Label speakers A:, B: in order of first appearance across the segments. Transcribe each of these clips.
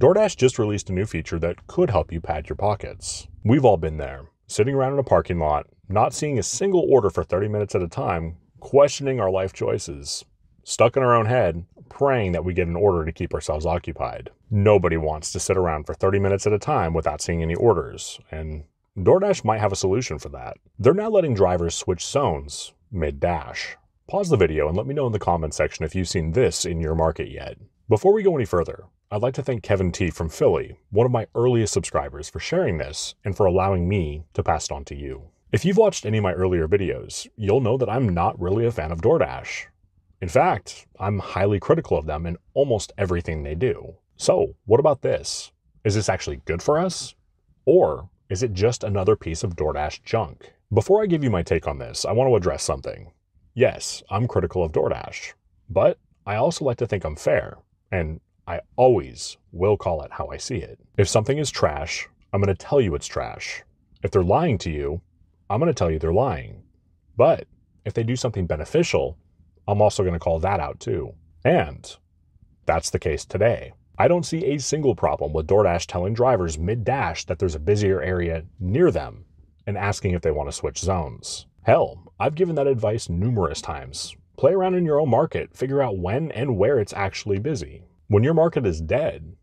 A: DoorDash just released a new feature that could help you pad your pockets. We've all been there, sitting around in a parking lot, not seeing a single order for 30 minutes at a time, questioning our life choices, stuck in our own head, praying that we get an order to keep ourselves occupied. Nobody wants to sit around for 30 minutes at a time without seeing any orders, and DoorDash might have a solution for that. They're now letting drivers switch zones mid dash. Pause the video and let me know in the comments section if you've seen this in your market yet. Before we go any further, I'd like to thank Kevin T from Philly, one of my earliest subscribers, for sharing this and for allowing me to pass it on to you. If you've watched any of my earlier videos, you'll know that I'm not really a fan of DoorDash. In fact, I'm highly critical of them in almost everything they do. So, what about this? Is this actually good for us? Or is it just another piece of DoorDash junk? Before I give you my take on this, I want to address something. Yes, I'm critical of DoorDash, but I also like to think I'm fair, and I always will call it how I see it. If something is trash, I'm going to tell you it's trash. If they're lying to you, I'm going to tell you they're lying. But if they do something beneficial, I'm also going to call that out too. And that's the case today. I don't see a single problem with DoorDash telling drivers mid dash that there's a busier area near them and asking if they want to switch zones. Hell, I've given that advice numerous times. Play around in your own market, figure out when and where it's actually busy. When your market is dead,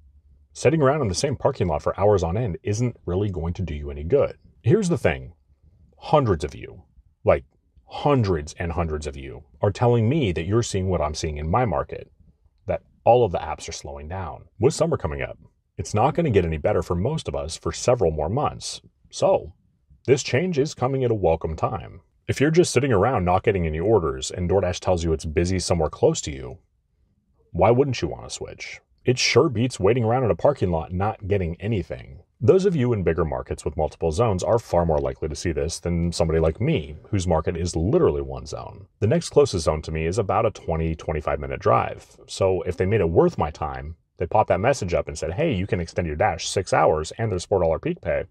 A: sitting around in the same parking lot for hours on end isn't really going to do you any good. Here's the thing hundreds of you, like hundreds and hundreds of you, are telling me that you're seeing what I'm seeing in my market, that all of the apps are slowing down. With summer coming up, it's not going to get any better for most of us for several more months. So, this change is coming at a welcome time. If you're just sitting around not getting any orders and DoorDash tells you it's busy somewhere close to you, why wouldn't you want to switch? It sure beats waiting around in a parking lot not getting anything. Those of you in bigger markets with multiple zones are far more likely to see this than somebody like me, whose market is literally one zone. The next closest zone to me is about a 20 25 minute drive. So if they made it worth my time, they popped that message up and said, hey, you can extend your dash six hours and there's $4 peak pay.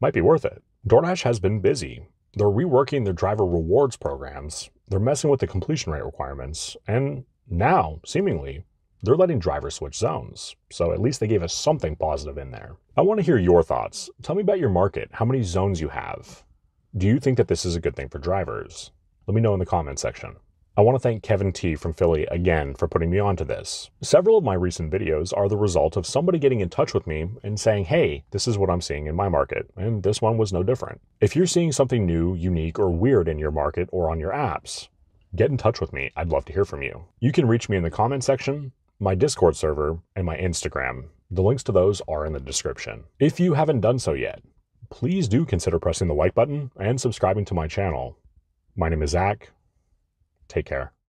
A: Might be worth it. DoorDash has been busy. They're reworking their driver rewards programs, they're messing with the completion rate requirements, and now, seemingly, they're letting drivers switch zones. So at least they gave us something positive in there. I want to hear your thoughts. Tell me about your market, how many zones you have. Do you think that this is a good thing for drivers? Let me know in the comment section. I want to thank Kevin T from Philly again for putting me onto this. Several of my recent videos are the result of somebody getting in touch with me and saying, hey, this is what I'm seeing in my market, and this one was no different. If you're seeing something new, unique, or weird in your market or on your apps, get in touch with me. I'd love to hear from you. You can reach me in the comment section, my Discord server, and my Instagram. The links to those are in the description. If you haven't done so yet, please do consider pressing the like button and subscribing to my channel. My name is Zach. Take care.